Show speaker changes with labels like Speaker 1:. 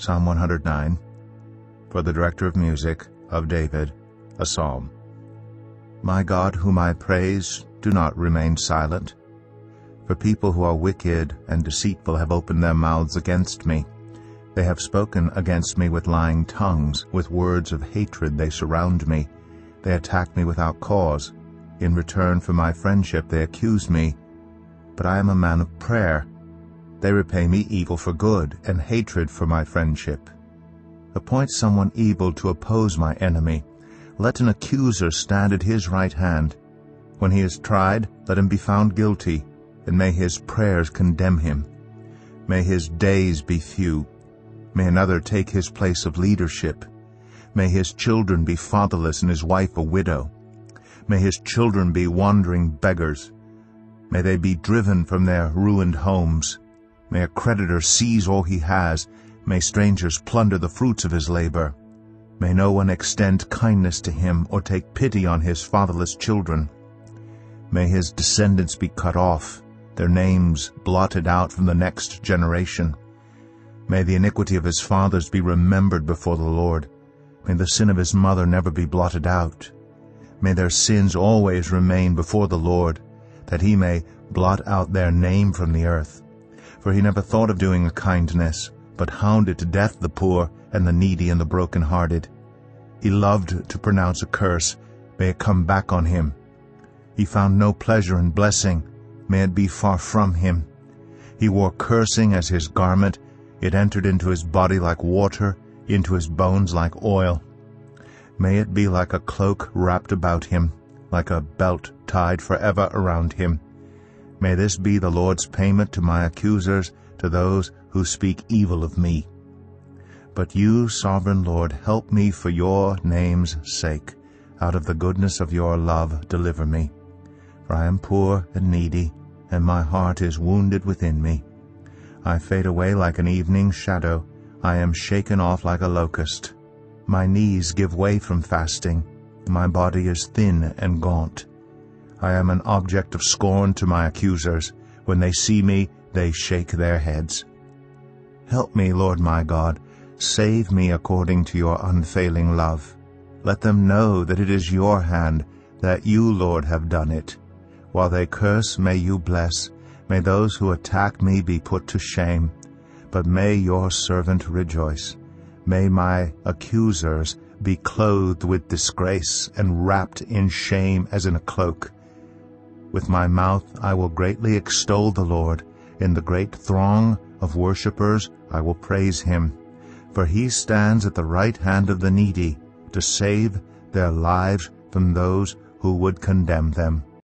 Speaker 1: Psalm 109. For the director of music, of David, a psalm. My God, whom I praise, do not remain silent. For people who are wicked and deceitful have opened their mouths against me. They have spoken against me with lying tongues, with words of hatred they surround me. They attack me without cause. In return for my friendship they accuse me. But I am a man of prayer. They repay me evil for good, and hatred for my friendship. Appoint someone evil to oppose my enemy. Let an accuser stand at his right hand. When he is tried, let him be found guilty, and may his prayers condemn him. May his days be few. May another take his place of leadership. May his children be fatherless and his wife a widow. May his children be wandering beggars. May they be driven from their ruined homes. May a creditor seize all he has. May strangers plunder the fruits of his labor. May no one extend kindness to him or take pity on his fatherless children. May his descendants be cut off, their names blotted out from the next generation. May the iniquity of his fathers be remembered before the Lord. May the sin of his mother never be blotted out. May their sins always remain before the Lord, that he may blot out their name from the earth. For he never thought of doing a kindness, but hounded to death the poor and the needy and the broken-hearted. He loved to pronounce a curse. May it come back on him. He found no pleasure in blessing. May it be far from him. He wore cursing as his garment. It entered into his body like water, into his bones like oil. May it be like a cloak wrapped about him, like a belt tied forever around him. May this be the Lord's payment to my accusers, to those who speak evil of me. But you, sovereign Lord, help me for your name's sake. Out of the goodness of your love deliver me. For I am poor and needy, and my heart is wounded within me. I fade away like an evening shadow. I am shaken off like a locust. My knees give way from fasting. My body is thin and gaunt. I am an object of scorn to my accusers. When they see me, they shake their heads. Help me, Lord my God. Save me according to your unfailing love. Let them know that it is your hand, that you, Lord, have done it. While they curse, may you bless. May those who attack me be put to shame, but may your servant rejoice. May my accusers be clothed with disgrace and wrapped in shame as in a cloak. With my mouth I will greatly extol the Lord. In the great throng of worshippers I will praise him. For he stands at the right hand of the needy to save their lives from those who would condemn them.